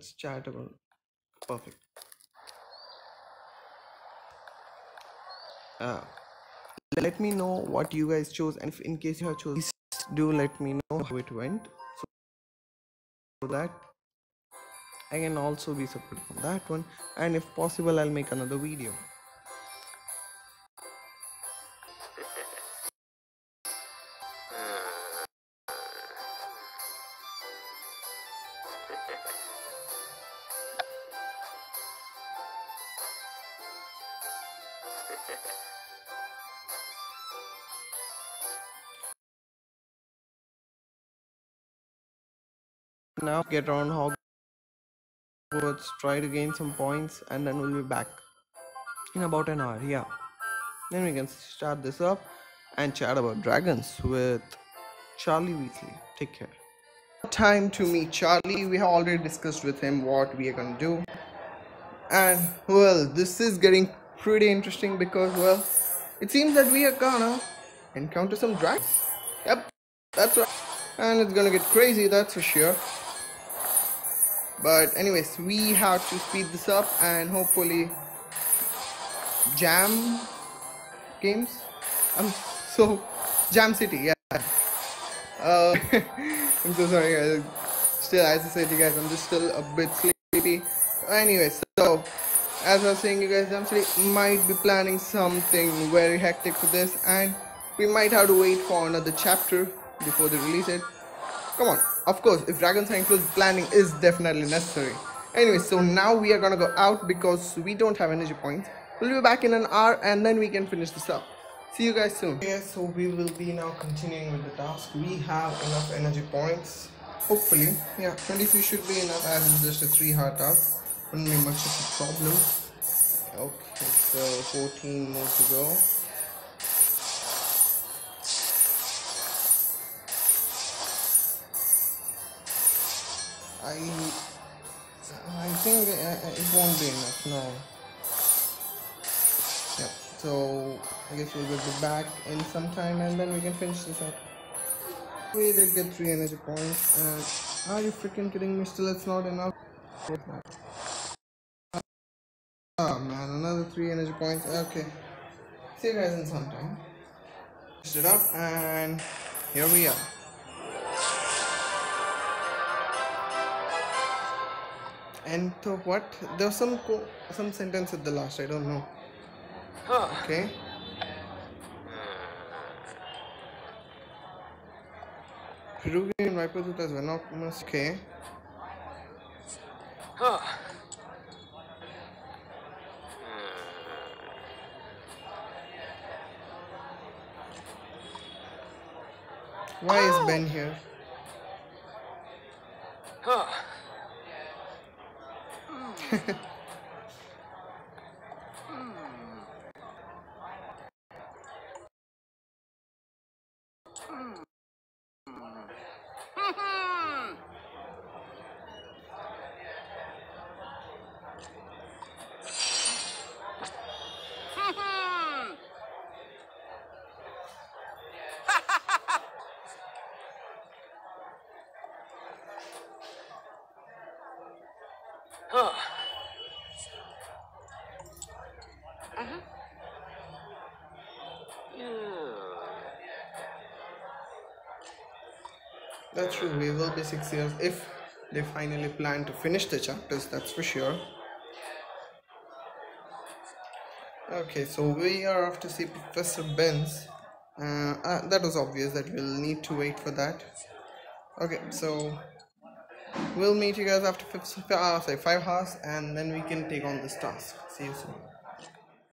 chat about perfect. Uh, let me know what you guys chose and if in case you have chosen do let me know how it went. So that I can also be supported on that one and if possible I'll make another video now get around Hogwarts try to gain some points and then we'll be back in about an hour yeah. Then we can start this up and chat about dragons with Charlie Weasley take care. Time to meet Charlie. We have already discussed with him what we are gonna do. And well this is getting pretty interesting because well it seems that we are gonna encounter some dragons. Yep that's right. And it's gonna get crazy that's for sure. But anyways we have to speed this up and hopefully jam games. I'm so jam city yeah. Uh i'm so sorry guys still as i said you guys i'm just still a bit sleepy. Anyways so as i was saying you guys city might be planning something very hectic for this and we might have to wait for another chapter before they release it. Come on. Of course if dragons are included planning is definitely necessary. Anyway so now we are gonna go out because we don't have energy points we'll be back in an hour and then we can finish this up. See you guys soon. Yeah so we will be now continuing with the task. We have enough energy points. Hopefully. Yeah 23 should be enough as it's just a three hard task be much of a problem okay so 14 more to go I I think uh, it won't be enough. No. Yep. So I guess we'll get back in some time and then we can finish this up. We did get three energy points. And are you freaking kidding me? Still, it's not enough. Oh man, another three energy points. Okay. See you guys in some time. Finish it up and here we are. and to what there's some co- some sentence at the last i don't know okay Peruvian Vipertooth as Venomous. Okay. Why is oh. Ben here? Hmm. Hmm. Hmm. That's true, we will be six years if they finally plan to finish the chapters, that's for sure. Okay, so we are off to see Professor Benz. Uh, uh, that was obvious that we'll need to wait for that. Okay, so we'll meet you guys after five, uh, say five hours and then we can take on this task. See you soon.